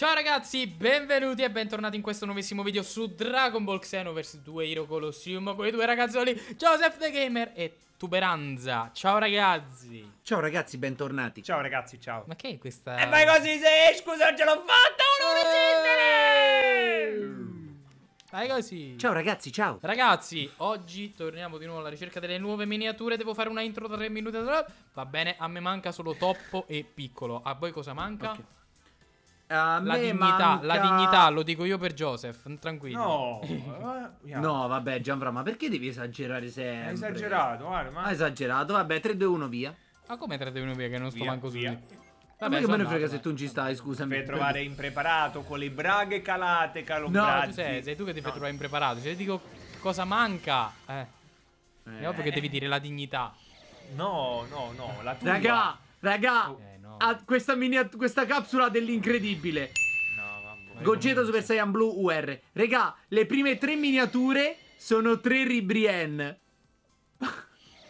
Ciao ragazzi, benvenuti e bentornati in questo nuovissimo video su Dragon Ball Xenoverse 2 Hero Colosseum con i due ragazzoli Joseph the Gamer e Tuberanza. Ciao ragazzi. Ciao ragazzi, bentornati. Ciao ragazzi, ciao. Ma che è questa? E vai così sei, scusa, ce l'ho fatta, non resistere! Vai così. Ciao ragazzi, ciao. Ragazzi, oggi torniamo di nuovo alla ricerca delle nuove miniature. Devo fare una intro da 3 minuti. Va bene, a me manca solo Toppo e Piccolo. A voi cosa manca? Ok. A La me dignità, manca- la dignità, lo dico io per Joseph, tranquillo. No, eh. No, vabbè, Gianfra, ma perché devi esagerare Hai sempre? esagerato, guarda, ma... Ha esagerato. Vabbè, 3 2 1 via. Ma come 3 2 1 via che non sto Via, manco su via. lì? Ma che me ne frega se tu non ci stai, scusami. Fai trovare impreparato con le braghe calate, No, calombrate. tu sei, sei tu che ti fai No. trovare impreparato. Se ti dico cosa manca, eh, Eh. è ovvio che devi dire la dignità. No, no, no, la tua. Raga, raga, Eh, no. ha questa, mini- questa capsula dell'incredibile. No, vabbè. Gogeta Super Saiyan Blue UR. Raga, le prime tre miniature sono tre Ribrien.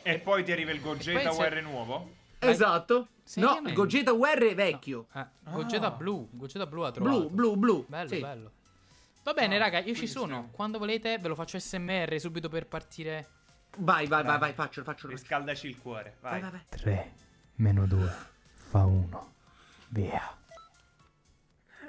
E poi ti arriva il Gogeta se- UR nuovo? Esatto. No? Gogeta UR vecchio. Eh, Gogeta Ah. blu, Gogeta blu ha trovato. Blu, blu, blu. Bello, Sì. bello. Va bene, Ah, raga, io ci sono. stiamo- Quando volete ve lo faccio SMR subito per partire. Vai, vai, vai, Dai. vai, faccelo, faccelo. Riscaldaci il cuore, Vai, vai. vai, vai. 3 meno 2 fa 1. Via.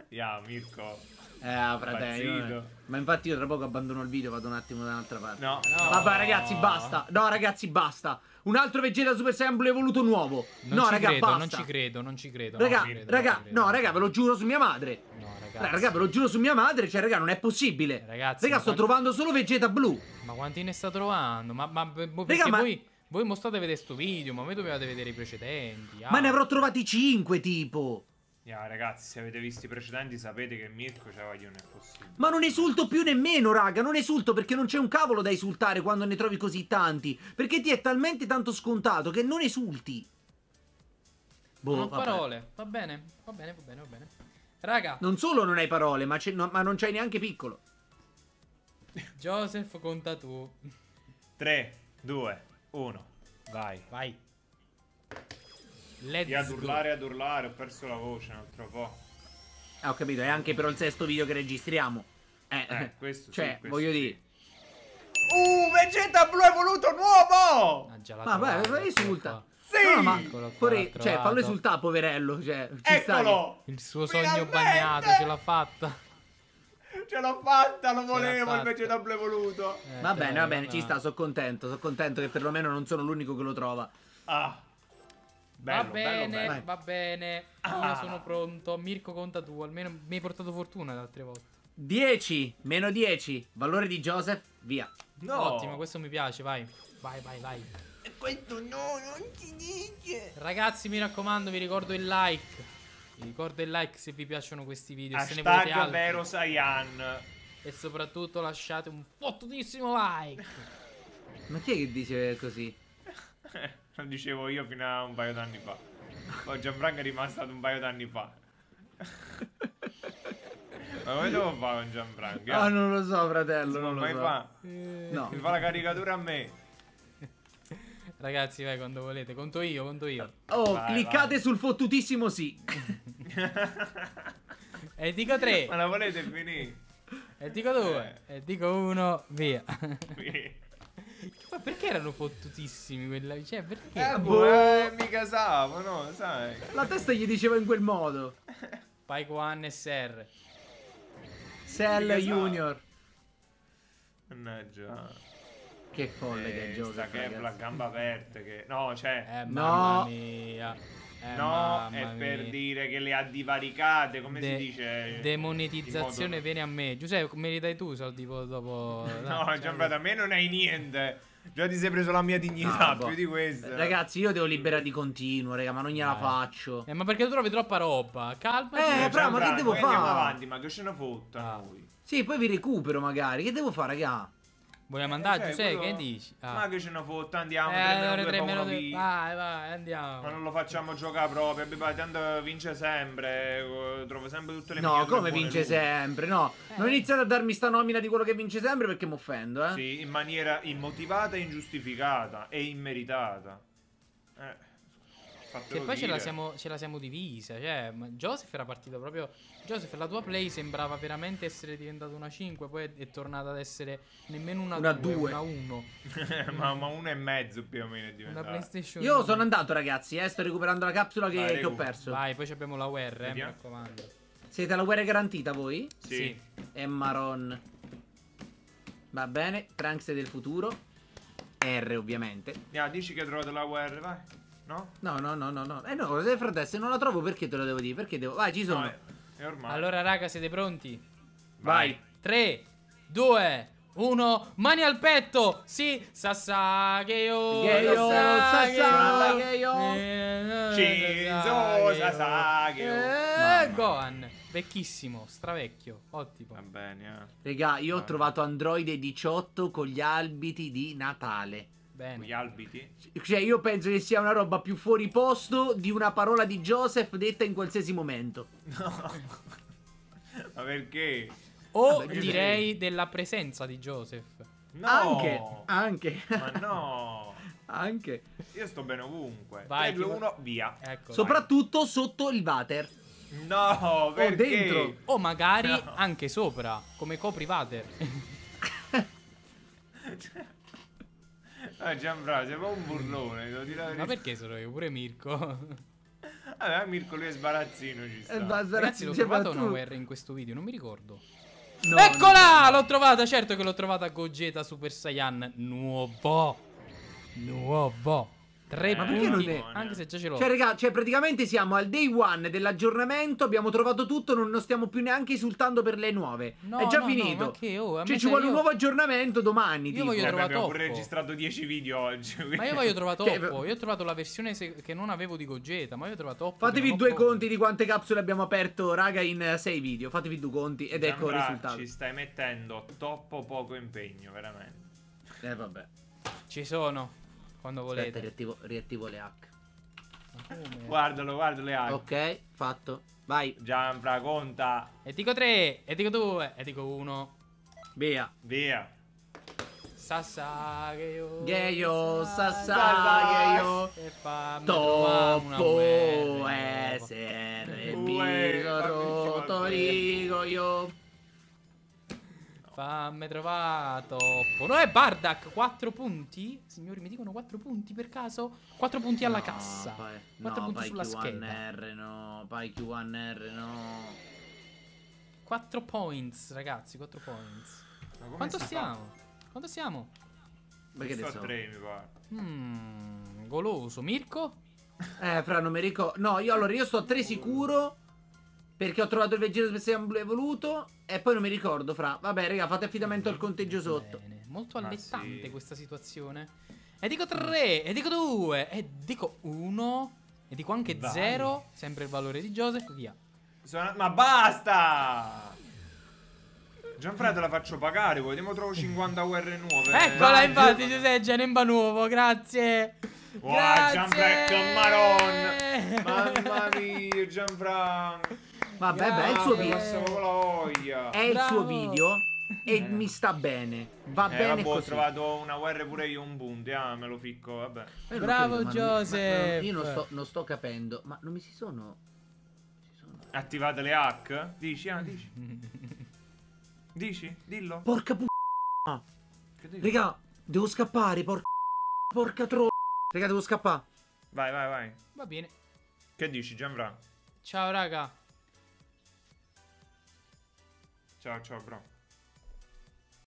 Ya, Mirko. Eh, fratello. Impazzito. eh. Ma infatti io tra poco abbandono il video, vado un attimo da un'altra parte. No, No. Vabbè, ragazzi, basta. No, ragazzi, basta. Un altro Vegeta Super Saiyan Blue evoluto nuovo. Non no, raga, credo, basta. non ci credo, non ci credo. Raga, credo, raga, credo. no, raga, ve lo giuro su mia madre. No, Raga, ragazzi. raga, ve lo giuro su mia madre. Cioè, raga, non è possibile. Ragazzi, raga, sto quanti- trovando solo Vegeta blu. Ma quanti ne sta trovando? Ma, ma ma- perché ma- voi, voi mostrate vedere sto video, ma voi dovevate vedere i precedenti. ah. Ma ne avrò trovati 5, tipo. Ya, ragazzi, se avete visto i precedenti sapete che Mirko c'aveva io non è possibile. Ma non esulto più nemmeno, raga. Non esulto perché non c'è un cavolo da esultare quando ne trovi così tanti. Perché ti è talmente tanto scontato che non esulti. Boh, Non ho parole. Va bene, va bene, va bene, va bene. Raga, Non solo non hai parole, ma, no- ma non c'hai neanche piccolo. Joseph, conta tu. 3, 2, 1, vai. Vai. Let's E ad go. urlare, ad urlare, ho perso la voce un altro po'. Eh, ho capito, è anche però il sesto video che registriamo. Eh, Eh, questo sì, cioè, questo voglio sì. dire. Uh, Vegeta blu evoluto nuovo! Ah, già Ma vai, eccolo esulta. Sì! No, no, ma qua, pure- cioè, fallo esultare, poverello. Cioè, ci sta Eccolo! Il suo sogno Finalmente! bagnato, ce l'ha fatta. Ce l'ho fatta, lo volevo fatta. Vegeta blu evoluto. Eh, Va bene, va bene, ci sta, sono contento. Sono contento che perlomeno non sono l'unico che lo trova. Ah. Bello, va bene, bello, bello. va bene. Ah. Io sono pronto. Mirko, conta tu. Almeno mi hai portato fortuna le altre volte. 10, meno 10. Valore di Joseph, via. No. Ottimo, questo mi piace, vai. Vai, vai, vai. Questo no, non si dice. Ragazzi, mi raccomando, vi ricordo il like. Vi ricordo il like se vi piacciono questi video. e se ne volete Hashtag altri. vero Saiyan. E soprattutto lasciate un fottutissimo like. Ma chi è che dice così? Lo dicevo io fino a un paio d'anni fa. Poi Gianfranco è rimasto ad un paio d'anni fa. Ma come devo fare con Gianfranco? Ah, non lo so, fratello, non non lo mai so. fa. No. Mi fa la caricatura a me. Ragazzi, vai quando volete. Conto io, conto io. Oh, Vai, cliccate vai. sul fottutissimo sì. E dico tre. Ma la volete finire? E dico due. E dico uno. Via. Ma perché erano fottutissimi quella? Cioè, perché? Eh, boh. boh, eh, mica savo, no, sai. La testa gli diceva in quel modo. Paico One SR. Sa. Junior. Mannaggia. Che folle che è Eh, Joseph, sta Kevla a ragazzi. gambe aperte che... No, cioè... Eh, No. mamma mia. Eh, no, è per mia. dire che le ha divaricate, come De- si dice? Demonetizzazione modo- viene a me. Giuseppe, me li dai tu soldi po- dopo. No, Gianfranco, cioè, da me non hai niente. Già ti sei preso la mia dignità, Ah, boh. più di questo. Ragazzi, io devo liberare di continuo, raga, ma non gliela Dai. faccio. Eh, ma perché tu trovi troppa roba? Calma. Eh, fra, ma che devo Andiamo fare? avanti, ma che ce ne fotta Ah. Sì, poi vi recupero magari. Che devo fare, raga? Vogliamo andare, Cioè, Giuseppe? quello- Che dici? Ah. Ma che ce ne fotta, andiamo, Eh, 3 allora, meno 2 tre fa meno uno due. vi- Vai, vai, andiamo. Ma non lo facciamo giocare proprio, tanto vince sempre, eh, trovo sempre tutte le No, come vince lui. sempre? No, Eh. non iniziate a darmi sta nomina di quello che vince sempre perché mi offendo, eh. Sì, in maniera immotivata, ingiustificata e immeritata. Eh. Fatelo Che poi ce la, siamo, ce la siamo divisa. Cioè, ma Joseph era partito proprio. Joseph, la tua play sembrava veramente essere diventata una 5. Poi è, è tornata ad essere nemmeno una, Una 2, due. una 1. ma, ma uno e mezzo più o meno è Una diventato. PlayStation Io 1. sono andato, ragazzi, eh, sto recuperando la capsula che, Vai, che ho perso. Vai, poi ci abbiamo la UR, eh, mi raccomando. Siete alla guerra garantita voi? Sì. E Maron. Va bene, Trunks del futuro. R, ovviamente. Andiamo, dici che hai trovato la UR, vai. No? No, no, no, no, no. Eh no, se fratello, se non la trovo perché te lo devo dire? Perché devo... Vai, ci sono. No, è, è ormai. Allora, raga, siete pronti? Vai. 3, 2, 1, mani al petto! Sì, Sasageo! Geio, Sasageo. Shinzo Sasageo. Eh, Mamma. Gohan, vecchissimo, stravecchio, ottimo. Va bene, eh. Regà, io ho trovato Android 18 con gli albiti di Natale. Con gli Bene. albiti? Cioè, io penso che sia una roba più fuori posto di una parola di Joseph detta in qualsiasi momento. No. Ma perché? O Vabbè, direi della presenza di Joseph. No. Anche, anche, Ma no. anche. Io sto bene ovunque. Vai, 3, 2, tipo- 1, via. Ecco. Soprattutto sotto il water. No, perché? dentro. O magari No. anche sopra, come coprivater. Ah, Gianfra, sei proprio un burlone, devo dire la Ma verità. perché sono io? Pure Mirko. Allora, Mirko, lui è sbarazzino, ci sta. Eh, ma- Ragazzi, l'ho ma trovata tu- una UR in questo video, non mi ricordo. No, Eccola! L'ho trovata, certo che l'ho trovata Gogeta Super Saiyan nuovo. Nuovo. Tre Eh, ma perché punti, non è- anche se già ce l'ho. Cioè, raga, cioè, praticamente siamo al day one dell'aggiornamento. Abbiamo trovato tutto. Non, non stiamo più neanche esultando per le nuove. No, è già no, no, finito. ma che, oh, cioè, ci vuole un io- nuovo aggiornamento domani. Io tipo. voglio Eh, trovare abbiamo pure registrato 10 video oggi. Ma io voglio trovare toppo. Io ho trovato la versione che non avevo di Gogeta. Ma io ho trovato toppo. Fatevi due proprio. conti di quante capsule abbiamo aperto, raga, in 6 video. Fatevi due conti ed ecco il risultato. Ci stai mettendo troppo poco impegno, veramente. Eh, vabbè. Ci sono. Quando Aspetta, volete. riattivo, riattivo le H. Ma come? Guardalo, guardalo le H. Ok, fatto. Vai, Gianfra, conta. E dico 3, e dico 2, e dico 1. via. Via. Sasageo. Geio, Sasageo. E fammi trovare una Fammi trovare toppo. No, è Bardak. 4 punti? Signori, mi dicono 4 punti per caso? 4 punti alla No, cassa. pai- 4 no, punti pai sulla Q1R, scheda. no, pai Q1R, no. 4 points, ragazzi. 4 points. Ma Quanto si stiamo? Quanto che Sto ne so? 3, mi pare. Mmm, goloso. Mirko? Eh, fra, non mi ricordo. No, io allora io sto a 3 sicuro. Perché ho trovato il Vegeta Special Blue evoluto. E poi non mi ricordo, fra. Vabbè, raga, fate affidamento al conteggio sotto. Bene, molto Ma allettante sì. questa situazione. E dico 3, e dico 2, e dico 1, e dico anche Vai. 0, sempre il valore di Joseph, via. Sono- Ma basta! Gianfra te la faccio pagare, poi vediamo trovo 50 UR nuove. Eccola infatti, Giuseppe Genemba nuovo, grazie. Wow, grazie. Gianfranco Maron. Mamma mia, Gianfranco. Vabbè, beh, è il suo video. È il suo video. E Eh. mi sta bene. Va Eh, bene vabbè, ho così. trovato una UR pure io un punto, ah, me lo ficco, vabbè. Non Bravo, credo, io non sto, non sto capendo. Ma non mi si sono. si sono- Attivate le hack? Dici, ah, dici. Dici, dillo. Porca pu. Che dici? Raga, devo scappare. Porca. Porca tro. Raga, devo scappare. Vai, vai, vai. Va bene. Che dici, Gianfra? Ciao raga. Ciao, ciao, bro.